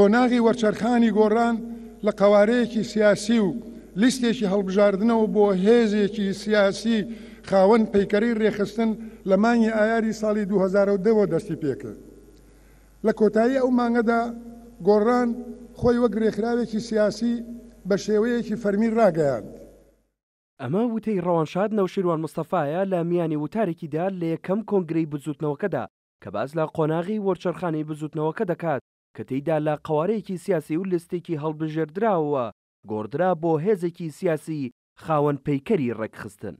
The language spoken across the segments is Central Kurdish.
قۆناغی وەرچەرخانی گۆڕان لە قەوارەیەکی سیاسی و لیستێکی هەڵبژاردنەوە بۆ هێزێکی سیاسی خاوەن پەیکەرەی رێکخستن لە مانگی ئایاری ساڵی دوو هەزار و دە وە دەستی پێکرد. لە کۆتایی ئەو مانگەدا گۆڕان خۆی وەک رێکخراوێکی سیاسی بە شێوەیەکی فەرمی راگەیاند. ئەمە وتەی رەوانشاد نەوشیروان مستەفایە لە میانی وتارێکیدا لە یەکەم کۆنگرەی بزوتنەوەکەدا کە باس لە قۆناغی وەرچەرخانی بزوتنەوەکە دەکات کە تێیدا لە قەوارەیەکی سیاسی و لیستێکی هەڵبژێردراوەوە گۆڕدرا بۆ هێزێکی سیاسی خاوەن پەیکەری ڕێکخستن.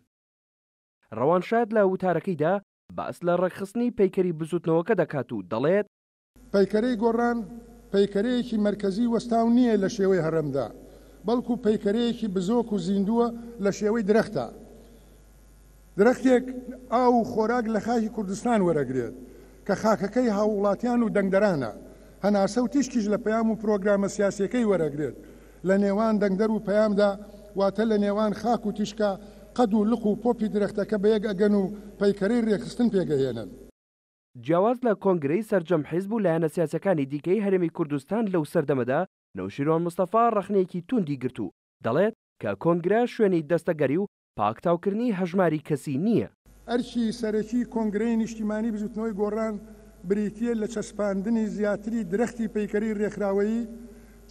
ڕەوانشاد لە وتارەکەیدا باس لە ڕێکخستنی پەیکەری بزوتنەوەکە دەکات و دەڵێت. پەیکەرەی گۆڕان پەیکەرەیەکی مەرکەزی وەستاو نییە لە شێوەی هەرەمدا، بەڵکو پەیکەرەیەکی بزۆک و زیندووە لە شێوەی درەختە. درەختێک ئاو و خۆراک لە خاکی کوردستان وەرەگرێت کە خاکەکەی هاووڵاتیان و دەنگدەرانە، هەناسە و تیشکیش لە پەیام و پرۆگرامە سیاسیەکەی وەرەگرێت، لە نێوان دەنگدەر و پەیامدا واتە لە نێوان خاک و تیشکا قەد و لق و پۆپی درەختەکە بەیەک ئەگەن و پەیکەرەی رێکخستن پێکئەهێنن. جیاواز لە کۆنگرەی سەرجەم حیزب و لایەنە سیاسیەکانی دیکەی هەرێمی کوردستان لەو سەردەمەدا نەوشیروان مستەفا رەخنەیەکی توندی گرت و دەڵێت کە کۆنگرە شوێنی دەستەگەری و پاکتاوکردنی هەژماری کەسی نییە. ئەرکی سەرەکی کۆنگرەی نیشتیمانی بزوتنەوەی گۆڕان بریتییە لە چەسپاندنی زیاتری درەختی پەیکەری رێکخراوەیی،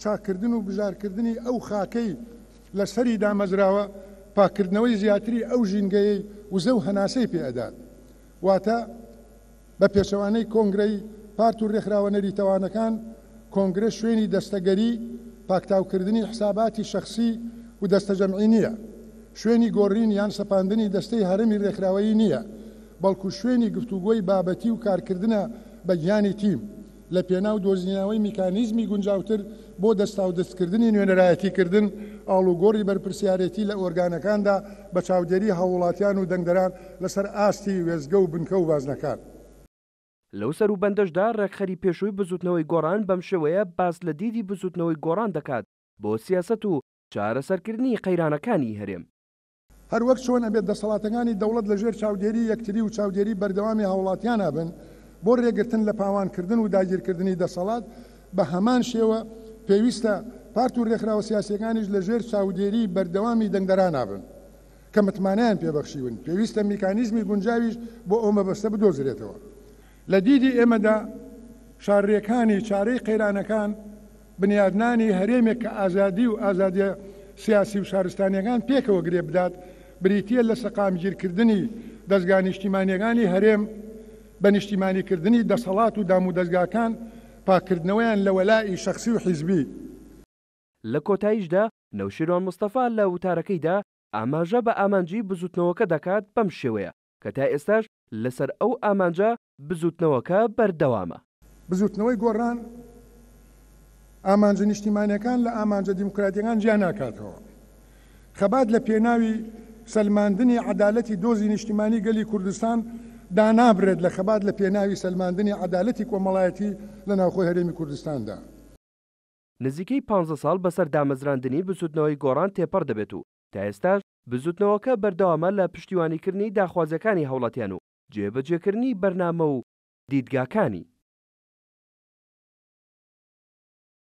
چاککردن و بژارکردنی ئەو خاکەی لەسەری دامەزراوە، پاککردنەوەی زیاتری ئەو ژینگەیەی وزە و هەناسەی پێ ئەدات واتە، بە پێچەوانەی کۆنگرەی پارت و رێکخراوە نەریتەوانەکان، کۆنگرە شوێنی دەستەگەری، پاکتاوکردنی حساباتی شەخسی و دەستەجەمعی نییە، شوێنی گۆڕین یان سەپاندنی دەستەی هەرەمی رێکخراوەیی نییە، بەڵکو شوێنی گفتوگۆی بابەتی و کارکردنە بە گیانی تیم، لە پێناو دۆزینەوەی میکانیزمی گونجاوتر بۆ دەستاودەستکردنی نوێنەرایەتیکردن، ئاڵوگۆڕی بەرپرسیارێتی لە ئۆرگانەکاندا بە چاودێری هاووڵاتیان و دەنگدەران لەسەر ئاستی وێستگە و بنکە و بازنەکان. لەو سەروبەندەشدا ڕێکخەری پێشووی بزووتنەوەی گۆڕان بەم شێوەیە باس لە دیدی بزووتنەوەی گۆڕان دەکات بۆ سیاسەت و چارەسەرکردنی قەیرانەکانی هەرێم. هەروەک چۆن ئەبێت دەسەڵاتەکانی دەوڵەت لە ژێر چاودێری یەکتری و چاودێری بەردەوامی هاوڵاتیانا بن بۆ رێگرتن لە پاوانکردن و داگیرکردنی دەسەڵات، بە هەمان شێوە پێویستە پارت و رێکخراوە سیاسیەکانیش لە ژێر چاودێری بەردەوامی دەنگدەرانا بن کە متمانەیان پێبەخشیون، پێویستە میکانیزمی گونجاویش بۆ ئەو مەبەستە بدۆزرێتەوە. لە دیدی ئێمەدا شاررێکانی چارەی قەیرانەکان بنیادنانی هەرێمێک کە ئازادی و ئازادیە سیاسی و شارستانیەکان پێکەوە گرێ بدات بریتیە لە سەقامگیرکردنی دەزگا نیشتیمانیەکانی هەرێم بە نیشتیمانیکردنی دەسەڵات و دامودەزگاکان پاککردنەوەیان لە وەلائی شەخسی و حیزبی. لە کۆتاییشدا نەوشیروان مستەفا لە وتارەکەیدا ئاماژە بە ئامانجی بزوتنەوەکە دەکات بەم شێوەیە، کە تا ئێستاش لەسەر ئەو ئامانجە بزووتنەوەکە بەردەوامە. بزووتنەوەی گۆڕان ئامانجە نیشتیمانییەکان لە ئامانجە دیموکراتییەکان جیا ناکاتەوە. خەبات لە پێناوی سەلماندنی عەدالەتی دۆزی نیشتیمانی گەلی کوردستان دانابرێت لە خەبات لە پێناوی سەلماندنی عەدالەتی کۆمەڵایەتی لە ناوخۆی هەرێمی کوردستاندا. نزیکەی پانزە ساڵ بەسەر دامەزراندنی بزووتنەوەی گۆڕان تێپەڕ دەبێت و تا ئێستاش بزوتنەوەکە بەردەوامە لە پشتیوانیکردنی داخوازیەکانی هاوڵاتیان و جێبەجێکردنی بەرنامە و دیدگاکانی.